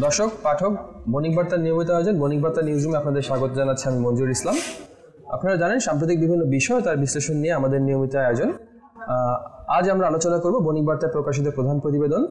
দর্শক, পাঠক, বণিক বার্তার নিয়মিত আয়োজন, বণিক বার্তা নিউজরুমে আপনাদের স্বাগত জানাচ্ছি আমি মঞ্জুর ইসলাম। আপনারা জানেন, সাম্প্রতিক বিভিন্ন বিষয় তার বিশ্লেষণ নিয়ে আমাদের নিয়মিত আয়োজন। আজ আমরা আলোচনা করব বণিক বার্তায় প্রকাশিত প্রধান প্রতিবেদন।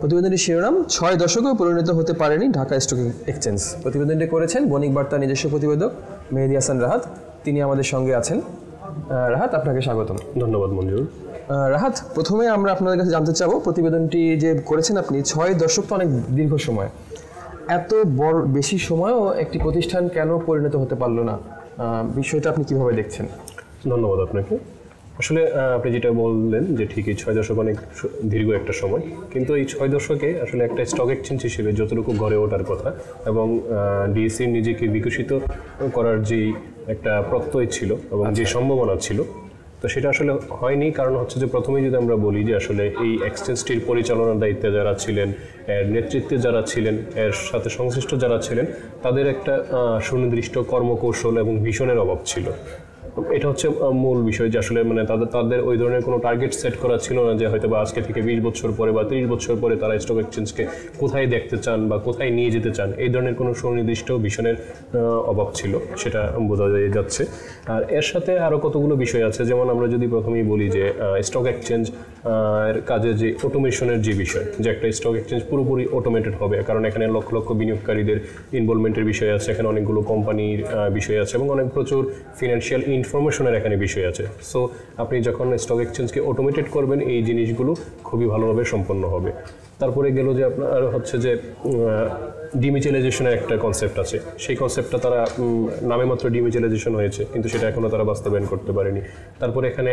প্রতিবেদনটির শিরোনাম, ছয় দশকেও পরিণত হতে পারেনি ঢাকা স্টক এক্সচেঞ্জ। প্রতিবেদনটি করেছেন বণিক বার্তার নিজস্ব প্রতিবেদক মেহেদি হাসান রাহাত। তিনি আমাদের সঙ্গে আছেন। রাহাত, আপনাকে স্বাগতম। ধন্যবাদ মঞ্জুর। রাহাত প্রথমে আমরা আপনাদের কাছে জানতে চাবো প্রতিবেদনটি যে করেছেন আপনি ছয় দশক তো অনেক দীর্ঘ সময়। এত বড় বেশি সময়ও একটি প্রতিষ্ঠান কেন পরিণত হতে পারল না? বিষয়টা আপনি কীভাবে দেখছেন? ধন্যবাদ আপনাকে। আসলে আপনি যেটা বললেন যে ঠিকই ছয় দশক অনেক দীর্ঘ একটা সময় কিন্তু এই ছয় দশকে আসলে একটা স্টক এক্সচেঞ্জ হিসেবে যতটুকু গড়ে ওঠার কথা এবং ডিএসসি নিজেকে বিকশিত করার যেই একটা প্রত্যয় ছিল এবং যে সম্ভাবনা ছিল তো সেটা আসলে হয়নি। কারণ হচ্ছে যে প্রথমেই যদি আমরা বলি যে আসলে এই এক্সচেঞ্জটির পরিচালনার দায়িত্বে যারা ছিলেন, এর নেতৃত্বে যারা ছিলেন, এর সাথে সংশ্লিষ্ট যারা ছিলেন, তাদের একটা সুনির্দিষ্ট কর্মকৌশল এবং ভীষণের অভাব ছিল। এটা হচ্ছে মূল বিষয় যে আসলে মানে তাদের তাদের ওই ধরনের কোনো টার্গেট সেট করা ছিল না যে হয়তো বা আজকে থেকে বিশ বছর পরে বা তিরিশ বছর পরে তারা স্টক এক্সচেঞ্জকে কোথায় দেখতে চান বা কোথায় নিয়ে যেতে চান এই ধরনের কোনো সুনির্দিষ্ট আহ, অভাব ছিল সেটা বোঝা যাচ্ছে। আর এর সাথে আরও কতগুলো বিষয় আছে যেমন আমরা যদি প্রথমেই বলি যে স্টক এক্সচেঞ্জ এর কাজে যে অটোমেশনের যে বিষয় যে একটা স্টক এক্সচেঞ্জ পুরোপুরি অটোমেটেড হবে কারণ এখানে লক্ষ লক্ষ বিনিয়োগকারীদের ইনভলভমেন্টের বিষয় আছে এখানে অনেকগুলো কোম্পানির বিষয় আছে এবং অনেক প্রচুর ফিনান্সিয়াল ইনফরমেশনের এখানে বিষয় আছে। সো আপনি যখন স্টক এক্সচেঞ্জকে অটোমেটেড করবেন, এই জিনিসগুলো খুবই ভালোভাবে সম্পন্ন হবে। তারপরে গেল যে আপনার হচ্ছে যে ডিমিচালাইজেশনের একটা কনসেপ্ট আছে। সেই কনসেপ্টটা তারা নামে মাত্র ডিমিচালাইজেশন হয়েছে, কিন্তু সেটা এখনও তারা বাস্তবায়ন করতে পারেনি। তারপরে এখানে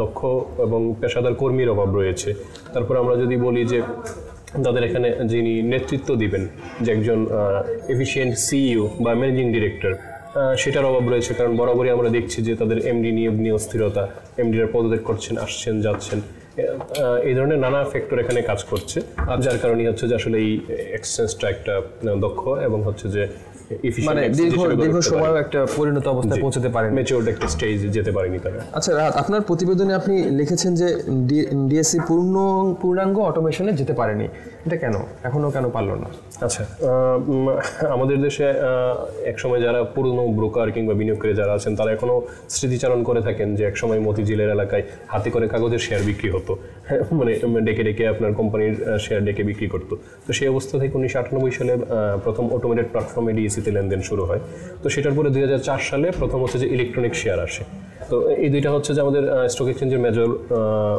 দক্ষ এবং পেশাদার কর্মীর অভাব রয়েছে। তারপর আমরা যদি বলি যে, তাদের এখানে যিনি নেতৃত্ব দিবেন, যে একজন এফিসিয়েন্ট সিইও বা ম্যানেজিং ডিরেক্টর সেটার অভাব রয়েছে, কারণ বরাবরই আমরা দেখছি যে তাদের এমডি নিয়োগ নিয়ে অস্থিরতা এমডিরা পদত্যাগ করছেন, আসছেন, যাচ্ছেন। এই ধরনের নানা ফ্যাক্টর এখানে কাজ করছে, আর যার কারণেই হচ্ছে যে আসলে এই এক্সচেঞ্জটা একটা দক্ষ এবং হচ্ছে যে মানে দীর্ঘ দীর্ঘ সময় একটা পরিণত অবস্থায় পৌঁছতে পারেন। মেচিওর্ড একটা স্টেজ যেতে পারেনি তারা। আচ্ছা আপনার প্রতিবেদনে আপনি লিখেছেন যে ডিএসসি পূর্ণ পূর্ণাঙ্গ অটোমেশনে যেতে পারেনি। এটা কেন? এখনও কেন পারল না? আচ্ছা আমাদের দেশে এক সময় যারা পুরনো ব্রোকার কিংবা বিনিয়োগকারী যারা আছেন তারা এখনও স্মৃতিচারণ করে থাকেন যে একসময় মতিঝিলের এলাকায় হাতে করে কাগজের শেয়ার বিক্রি হতো। মানে ডেকে ডেকে আপনার কোম্পানির শেয়ার ডেকে বিক্রি করতো। তো সেই অবস্থা থেকে উনিশশো আটানব্বই সালে প্রথম অটোমেটেড প্ল্যাটফর্মে ডিএসিতে লেনদেন শুরু হয়। তো সেটার পরে দুই হাজার চার সালে প্রথম হচ্ছে যে ইলেকট্রনিক শেয়ার আসে। তো এই দুইটা হচ্ছে যে আমাদের স্টক এক্সচেঞ্জের মেজর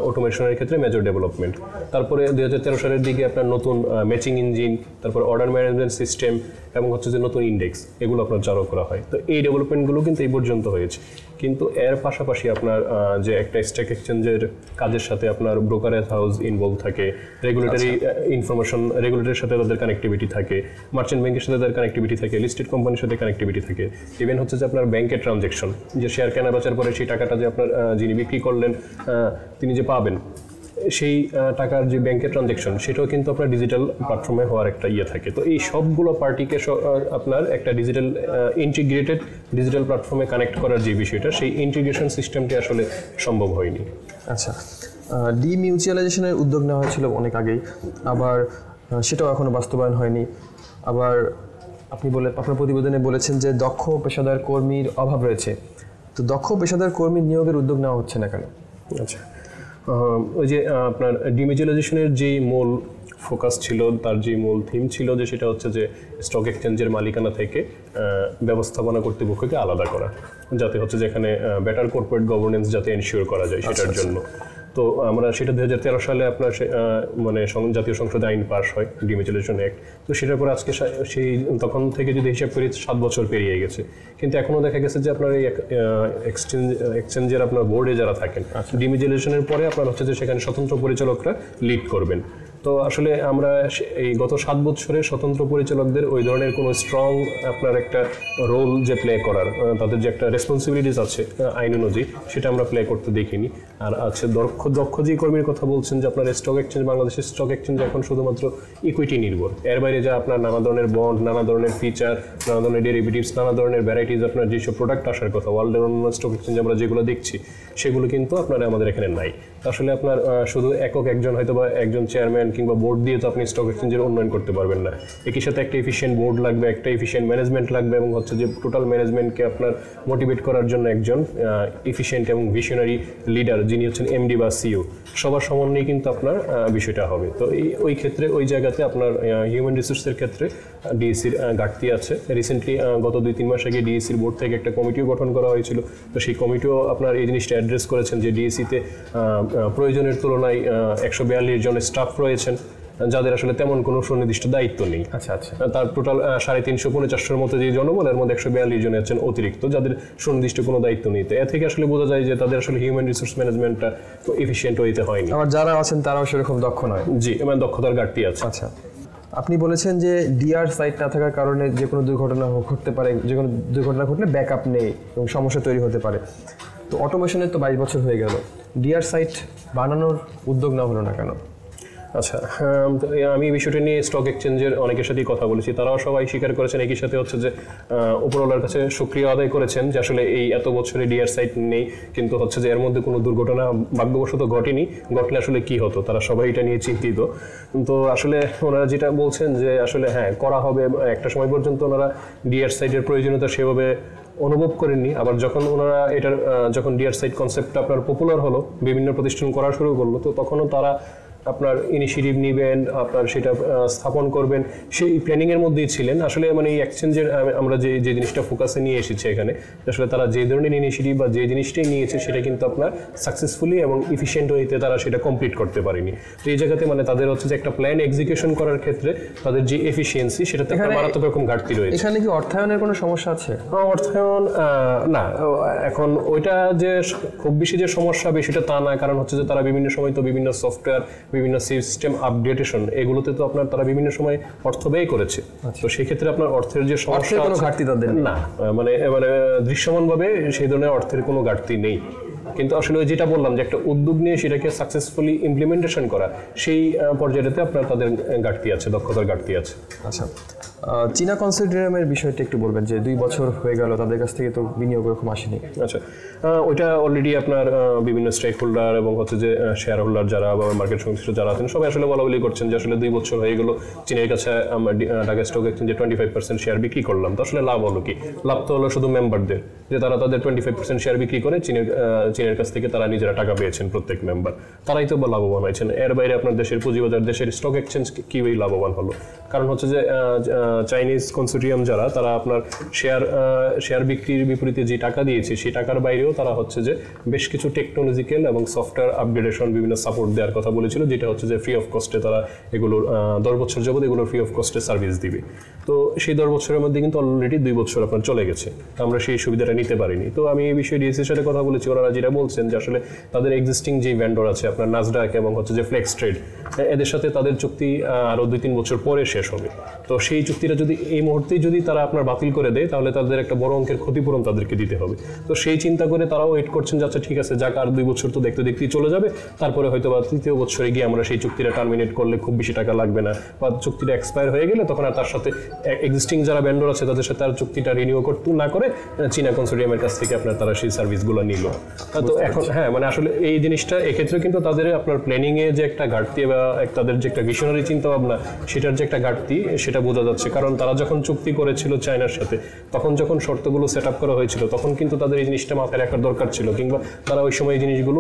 অটোমেশনের ক্ষেত্রে মেজর ডেভেলপমেন্ট তারপরে দুই হাজার তেরো সালের দিকে আপনার নতুন ম্যাচিং ইঞ্জিন তারপর অর্ডার ম্যানেজমেন্ট সিস্টেম এবং হচ্ছে যে নতুন ইন্ডেক্স এগুলো আপনার চালু করা হয়। তো এই ডেভেলপমেন্টগুলো কিন্তু এই পর্যন্ত হয়েছে। কিন্তু এর পাশাপাশি আপনার যে একটা স্টক এক্সচেঞ্জের কাজের সাথে আপনার ব্রোকারেজ হাউস ইনভলভ থাকে রেগুলেটরি ইনফরমেশন রেগুলেটরের সাথে তাদের কানেক্টিভিটি থাকে মার্চেন্ট ব্যাংকের সাথে তাদের কানেক্টিভিটি থাকে লিস্টেড কোম্পানির সাথে কানেক্টিভিটি থাকে। ইভেন হচ্ছে যে আপনার ব্যাংকের ট্রানজেকশন যে শেয়ার কেনা বেচার পরে সেই টাকাটা যে আপনার যিনি বিক্রি করলেন তিনি যে পাবেন সেই টাকার যে ব্যাংকের ট্রানজেকশন সেটাও কিন্তু আপনার ডিজিটাল প্ল্যাটফর্মে হওয়ার একটা ইয়ে থাকে। তো এই সবগুলো পার্টিকে আপনার একটা ডিজিটাল ইন্টিগ্রেটেড ডিজিটাল প্ল্যাটফর্মে কানেক্ট করার যে বিষয়টা সেই ইন্টিগ্রেশন সিস্টেমটি আসলে সম্ভব হয়নি। আচ্ছা ডি ডিমিউচুয়ালাইজেশনের উদ্যোগ নেওয়া হয়েছিল অনেক আগেই আবার সেটাও এখনও বাস্তবায়ন হয়নি। আবার আপনি বলে আপনার প্রতিবেদনে বলেছেন যে দক্ষ পেশাদার কর্মীর অভাব রয়েছে। তো দক্ষ পেশাদার কর্মী নিয়োগের উদ্যোগ নেওয়া হচ্ছে না কেন? আচ্ছা ওই যে আপনার ডিমিজুলাইজেশনের যেই মূল ফোকাস ছিল তার যে মূল থিম ছিল যে সেটা হচ্ছে যে স্টক এক্সচেঞ্জের মালিকানা থেকে ব্যবস্থাপনা কর্তৃপক্ষকে আলাদা করা। যাতে হচ্ছে যেখানে বেটার কর্পোরেট গভর্নেন্স যাতে এনশিওর করা যায় সেটার জন্য। তো আমরা সেটা দুই হাজার তেরো সালে আপনার সে, মানে জাতীয় সংসদে আইন পাস হয় ডিমিচুলেশন অ্যাক্ট। তো সেটার পর আজকে সেই তখন থেকে যদি হিসাব করি সাত বছর পেরিয়ে গেছে। কিন্তু এখনও দেখা গেছে যে আপনার এই এক্সচেঞ্জ এক্সচেঞ্জের আপনার বোর্ডে যারা থাকেন ডিমিচুলেশনের পরে আপনার হচ্ছে যে সেখানে স্বতন্ত্র পরিচালকরা লিড করবেন। তো আসলে আমরা এই গত সাত বছরে স্বতন্ত্র পরিচালকদের ওই ধরনের কোনো স্ট্রং আপনার একটা রোল যে প্লে করার তাদের যে একটা রেসপন্সিবিলিটিস আছে আইন অনুযায়ী, সেটা আমরা প্লে করতে দেখিনি। আর আছে দক্ষ দক্ষ যে কর্মীর কথা বলছেন যে আপনার স্টক এক্সচেঞ্জ বাংলাদেশের স্টক এক্সচেঞ্জ এখন শুধুমাত্র ইকুইটি নির্ভর। এর বাইরে যা আপনার নানা ধরনের বন্ড নানা ধরনের ফিচার নানা ধরনের ডেরিভেটিভস নানা ধরনের ভ্যারাইটিস আপনার যেসব প্রোডাক্ট আসার কথা ওয়ার্ল্ডের অন্যান্য স্টক এক্সচেঞ্জ আমরা যেগুলো দেখছি, সেগুলো কিন্তু আপনার আমাদের এখানে নাই। আসলে আপনার শুধু একক একজন হয়তো বা একজন চেয়ারম্যান কিংবা বোর্ড দিয়ে তো আপনি স্টক এক্সচেঞ্জের উন্নয়ন করতে পারবেন না। একই সাথে একটা এফিসিয়েন্ট বোর্ড লাগবে, একটা এফিসিয়েন্ট ম্যানেজমেন্ট লাগবে এবং হচ্ছে যে টোটাল ম্যানেজমেন্টকে আপনার মোটিভেট করার জন্য একজন এফিসিয়েন্ট এবং ভিশনারি লিডার যিনি হচ্ছেন এমডি বা সিও সবার সমন্বয়ে কিন্তু আপনার বিষয়টা হবে। তো এই, ওই ক্ষেত্রে, ওই জায়গাতে আপনার হিউম্যান রিসোর্সের ক্ষেত্রে ডিএসির ঘাটতি আছে। রিসেন্টলি গত দুই তিন মাস আগে ডিএসির বোর্ড থেকে একটা কমিটিও গঠন করা হয়েছিল। তো সেই কমিটিও আপনার এই জিনিসটা অ্যাড্রেস করেছেন যে ডিএসিতে প্রয়োজনের তুলনায় একশো বিয়াল্লিশ জন স্টাফ রয়েছেন যাদের আসলে তেমন কোনো সুনির্দিষ্ট দায়িত্ব নেই। আচ্ছা আচ্ছা। তার টোটাল সাড়ে তিনশো পঞ্চাশের মতো যে জনবল এর মধ্যে একশো বিয়াল্লিশ জন আছেন অতিরিক্ত যাদের সুনির্দিষ্ট কোনো দায়িত্ব নেই। তো এ থেকে আসলে বোঝা যায় যে তাদের আসলে হিউম্যান রিসোর্স ম্যানেজমেন্টটা এফিসিয়েন্ট হইতে হয়নি। আবার যারা আছেন তারাও সেরকম দক্ষ নয়। জি এবং দক্ষতার ঘাটতি আছে। আচ্ছা। আপনি বলেছেন যে ডিআর সাইট না থাকার কারণে যে কোনো দুর্ঘটনা ঘটতে পারে, যে কোনো দুর্ঘটনা ঘটলে ব্যাকআপ নেই এবং সমস্যা তৈরি হতে পারে। তো অটোমেশনের তো বাইশ বছর হয়ে গেল। ডিআর সাইট বানানোর উদ্যোগ না হলো না কেন? আচ্ছা আম, এই বিষয়টা নিয়ে স্টক এক্সচেঞ্জের অনেকের সাথেই কথা বলেছি। তারাও সবাই স্বীকার করেছেন একই সাথে হচ্ছে যে উপরওয়ালার কাছে সুক্রিয়া আদায় করেছেন যে আসলে এই এত বছরে ডিআর সাইট নেই কিন্তু হচ্ছে যে এর মধ্যে কোনো দুর্ঘটনা ভাগ্যবশত ঘটেনি। ঘটলে আসলে কি হতো? তারা সবাই এটা নিয়ে চিন্তিত। তো আসলে ওনারা যেটা বলছেন যে আসলে হ্যাঁ করা হবে একটা সময় পর্যন্ত ওনারা ডিআর সাইটের প্রয়োজনীয়তা সেভাবে অনুভব করেননি। আবার যখন ওনারা এটার যখন ডিআর সাইট কনসেপ্টটা আপনার পপুলার হলো বিভিন্ন প্রতিষ্ঠান করা শুরু করল তো তখনও তারা আপনার ইনিশিয়েটিভ নেবেন আপনার সেটা স্থাপন করবেন সেই প্ল্যানিং এর মধ্যেই ছিলেন। আসলে মানে এই এক্সচেঞ্জের আমরা যে যে জিনিসটা ফোকাসে নিয়ে এসেছি এখানে আসলে তারা যে ধরনের ইনিশিয়েটিভ বা যে জিনিসটাই নিয়েছে সেটা কিন্তু আপনার সাকসেসফুলি এবং ইফিসিয়েন্ট হইতে তারা সেটা কমপ্লিট করতে পারেনি। তো এই জায়গাতে মানে তাদের হচ্ছে যে একটা প্ল্যান এক্সিকিউশন করার ক্ষেত্রে তাদের যে এফিসিয়েন্সি সেটাতে একটা মারাত্মক রকম ঘাটতি রয়েছে। এখানে কি অর্থায়নের কোনো সমস্যা আছে? অর্থায়ন না এখন ওইটা যে খুব বেশি যে সমস্যা হবে সেটা তা না কারণ হচ্ছে যে তারা বিভিন্ন সময় তো বিভিন্ন সফটওয়্যার বিভিন্ন সিস্টেম আপডেটেশন এগুলোতে তো আপনার তারা বিভিন্ন সময় অর্থ ব্যয় করেছে। তো সেই ক্ষেত্রে আপনার অর্থের যে সমস্যা কোনো ঘাটতি তাদের। না মানে মানে দৃশ্যমানভাবে সেই ধরনের অর্থের কোনো ঘাটতি নেই। কিন্তু আসলে ওই যেটা বললাম যে একটা উদ্যোগ নিয়ে সেটাকে সাকসেসফুলি ইমপ্লিমেন্টেশন করা সেই পর্যায়েতে আপনার তাদের ঘাটতি আছে দক্ষতার ঘাটতি আছে। আচ্ছা চীনা কনসিডারিয়ামের বিষয়টা একটু বলবেন যে দুই বছর হয়ে গেল তাদের কাছ থেকে তো বিনিয়োগ এরকম আসেনি। আচ্ছা ওইটা অলরেডি আপনার বিভিন্ন স্টেক হোল্ডার এবং হচ্ছে যে শেয়ার হোল্ডার যারা বা মার্কেট সংশ্লিষ্ট যারা আছেন সবাই আসলে বলা বলি করছেন যে আসলে দুই বছর হয়ে গেল চীনের কাছে আমরা ঢাকা স্টক এক্সচেঞ্জে টোয়েন্টি ফাইভ পার্সেন্ট শেয়ার বিক্রি করলাম। তো আসলে লাভ হলো কি? লাভ তো হলো শুধু মেম্বারদের যে তারা তাদের টোয়েন্টি ফাইভ পার্সেন্ট শেয়ার বিক্রি করে চীনের চীনের কাছ থেকে তারা নিজেরা টাকা পেয়েছেন প্রত্যেক মেম্বার তারাই তো বা লাভবান হয়েছেন। এর বাইরে আপনার দেশের পুঁজিবাজার, দেশের স্টক এক্সচেঞ্জ কীভাবে লাভবান হলো? কারণ হচ্ছে যে চাইনিজ কনসোর্টিয়াম যারা, তারা আপনার শেয়ার শেয়ার বিক্রির বিপরীতে যে টাকা দিয়েছে সেই টাকার বাইরেও তারা হচ্ছে যে বেশ কিছু টেকনোলজিক্যাল এবং সফটওয়্যার আপগ্রেডেশন বিভিন্ন সাপোর্ট দেওয়ার কথা বলেছিল, যেটা হচ্ছে যে ফ্রি অফ কস্টে তারা এগুলোর দশ বছর যাবত এগুলোর ফ্রি অফ কস্টে সার্ভিস দিবে। তো সেই দশ বছরের মধ্যে কিন্তু অলরেডি দুই বছর আপনার চলে গেছে। আমরা সেই সুবিধাটা নিতে পারিনি। তো আমি এই বিষয়ে ডিএসির সাথে কথা বলেছি, ওনারা যেটা বলছেন যে আসলে তাদের এক্সিস্টিং যে ভেন্ডর আছে আপনার নাজডাক এবং হচ্ছে যে ফ্লেক্স ট্রেড এদের সাথে তাদের চুক্তি আহ, আরও দুই তিন বছর পরে শেষ হবে। তো সেই চুক্তিটা যদি এই মুহূর্তেই যদি তারা আপনার বাতিল করে দেয় তাহলে তাদের একটা বড় অঙ্কের ক্ষতিপূরণ তাদেরকে দিতে হবে। তো সেই চিন্তা করে তারাও ওয়েট করছেন যে আচ্ছা ঠিক আছে যাক আর দুই বছর তো দেখতে দেখতেই চলে যাবে। তারপরে হয়তো বা তৃতীয় বছরে গিয়ে আমরা সেই চুক্তিটা টার্মিনেট করলে খুব বেশি টাকা লাগবে না বা চুক্তিটা এক্সপায়ার হয়ে গেলে তখন আর তার সাথে এক্সিস্টিং যারা ভেন্ডর আছে তাদের সাথে আর চুক্তিটা রিনিউ করতে না করে চীনা কনসোর্টিয়ামের কাছ থেকে আপনার তারা সেই সার্ভিসগুলো নিল। তো এখন হ্যাঁ মানে আসলে এই জিনিসটা এক্ষেত্রে কিন্তু তাদের আপনার প্ল্যানিং এ যে একটা ঘাটতি বা তাদের যে একটা ভিশনারি চিন্তা ভাবনা সেটার যে একটা ঘাটতি সেটা বোঝা যাচ্ছে। কারণ তারা যখন চুক্তি করেছিল চায়নার সাথে তখন যখন শর্তগুলো সেট আপ করা হয়েছিল তখন কিন্তু তাদের এই জিনিসটা মাথায় রাখার দরকার ছিল। কিংবা তারা ওই সময় এই জিনিসগুলো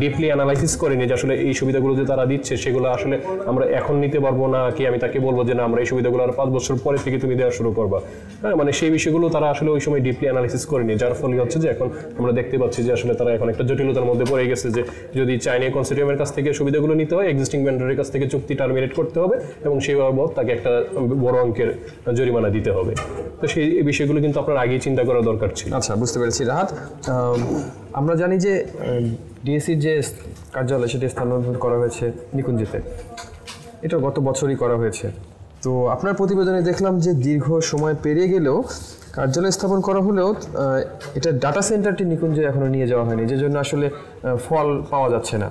ডিপলি অ্যানালাইসিস করেনি যে আসলে এই সুবিধাগুলো যে তারা দিচ্ছে সেগুলো আসলে আমরা এখন নিতে পারব না কি আমি তাকে বলব যে না আমরা এই সুবিধাগুলো আর পাঁচ বছর পরে থেকে তুমি দেওয়া শুরু করবা। হ্যাঁ মানে সেই বিষয়গুলো তারা আসলে ওই সময় ডিপলি অ্যানালাইসিস করেনি যার ফলে হচ্ছে যে এখন আমরা দেখতে পাচ্ছি যে আসলে তারা এখন একটা জটিলতার মধ্যে পড়ে গেছে যে যদি চাইনা কনসোর্টিয়ামের কাছ থেকে সুবিধাগুলো নিতে হয় এক্সিস্টিং ভেন্ডারের কাছ থেকে চুক্তি টার্মিনেট করতে হবে এবং সেই বাবদ তাকে একটা বড় অঙ্কের জরিমানা দিতে হবে। তো সেই বিষয়গুলো কিন্তু আপনার আগেই চিন্তা করা দরকার ছিল। আচ্ছা বুঝতে পেরেছি, রাহাত। আমরা জানি যে ডিএসির যে কার্যালয়, সেটি স্থানান্তর করা হয়েছে নিকুঞ্জিতে। এটা গত বছরই করা হয়েছে। তো আপনার প্রতিবেদনে দেখলাম যে দীর্ঘ সময় পেরিয়ে গেলেও কার্যালয় স্থাপন করা হলেও এটা ডাটা সেন্টারটি নিকুঞ্জে এখনও নিয়ে যাওয়া হয়নি, যে জন্য আসলে ফল পাওয়া যাচ্ছে না।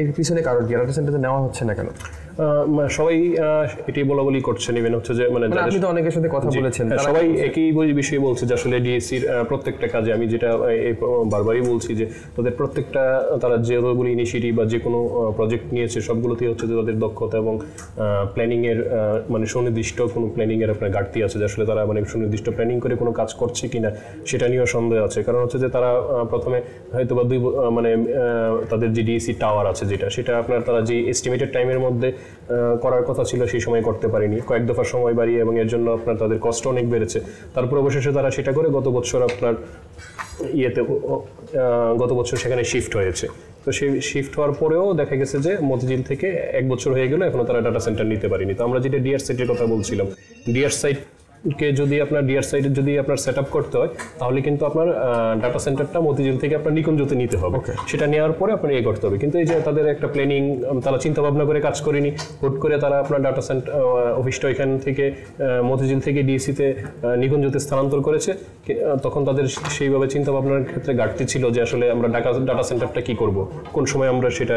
এর পিছনে কারণ কি? ডাটা সেন্টারে নেওয়া হচ্ছে না কেন? সবাই আহ, এটাই বলা বলি করছেন ইভেন হচ্ছে যে মানে মানে আপনি তো অনেকের সাথে কথা বলেছেন হ্যাঁ, সবাই একই বই- বিষয়ে বলছে যে আসলে ডিএসসির প্রত্যেকটা কাজে আমি যেটা বারবারই বলছি যে তাদের প্রত্যেকটা তারা যেগুলো ইনিশিয়েটিভ বা যে কোনো প্রজেক্ট নিয়েছে সবগুলোতেই হচ্ছে যে তাদের দক্ষতা এবং প্ল্যানিং এর মানে সুনির্দিষ্ট কোনো প্ল্যানিং এর আপনার ঘাটতি আছে যে আসলে তারা মানে সুনির্দিষ্ট প্ল্যানিং করে কোনো কাজ করছে কিনা সেটা নিয়েও সন্দেহ আছে। কারণ হচ্ছে যে তারা প্রথমে হয়তো বা দুই মানে তাদের যে ডিএসসি টাওয়ার আছে যেটা সেটা আপনার তারা যে এস্টিমেটেড টাইমের মধ্যে করার কথা ছিল, সেই সময় করতে পারেনি। কয়েক দফা সময় বাড়িয়ে এবং এর জন্য আপনার তাদের কষ্ট অনেক বেড়েছে। তারপর অবশেষে তারা সেটা করে গত বছর আপনার ইয়েতে গত বছর সেখানে শিফট হয়েছে। তো সেই শিফট হওয়ার পরেও দেখা গেছে যে মতিঝিল থেকে এক বছর হয়ে গেল, এখনও তারা ডাটা সেন্টার নিতে পারিনি। তো আমরা যেটা ডিআর সাইটের কথা বলছিলাম ডিআর সাইট কে যদি আপনার ডিআর সাইটে যদি আপনার সেট আপ করতে হয় তাহলে কিন্তু আপনার ডাটা সেন্টারটা মতিঝিল থেকে আপনার নিকুঞ্জতে নিতে হবে। সেটা নেওয়ার পরে আপনার এ করতে হবে। কিন্তু এই যে তাদের একটা প্ল্যানিং তারা চিন্তা ভাবনা করে কাজ করেনি হুট করে তারা আপনার ডাটা সেন্টার অফিসটা এখান থেকে মতিঝিল থেকে ডিএসিতে নিকুঞ্জতে স্থানান্তর করেছে। তখন তাদের সেইভাবে চিন্তা ভাবনার ক্ষেত্রে ঘাটতি ছিল যে আসলে আমরা ডাটা ডাটা সেন্টারটা কি করব কোন সময় আমরা সেটা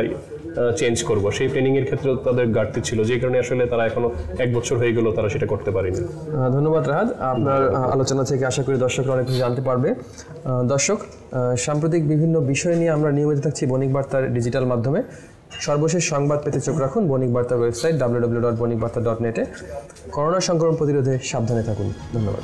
চেঞ্জ করব। সেই প্ল্যানিং এর ক্ষেত্রে তাদের ঘাটতি ছিল যে কারণে আসলে তারা এখনও এক বছর হয়ে গেল তারা সেটা করতে পারেনি। আহ, ধন্যবাদ রাহাত আপনার আলোচনা থেকে আশা করি দর্শকরা অনেক কিছু জানতে পারবে। দর্শক সাম্প্রতিক বিভিন্ন বিষয় নিয়ে আমরা নিয়মিত থাকছি বণিক বার্তার ডিজিটাল মাধ্যমে। সর্বশেষ সংবাদ পেতে চোখ রাখুন বণিক বার্তার ওয়েবসাইট ডাব্লিউ ডট বণিক বার্তা ডট নেটে করোনা সংক্রমণ প্রতিরোধে সাবধানে থাকুন। ধন্যবাদ।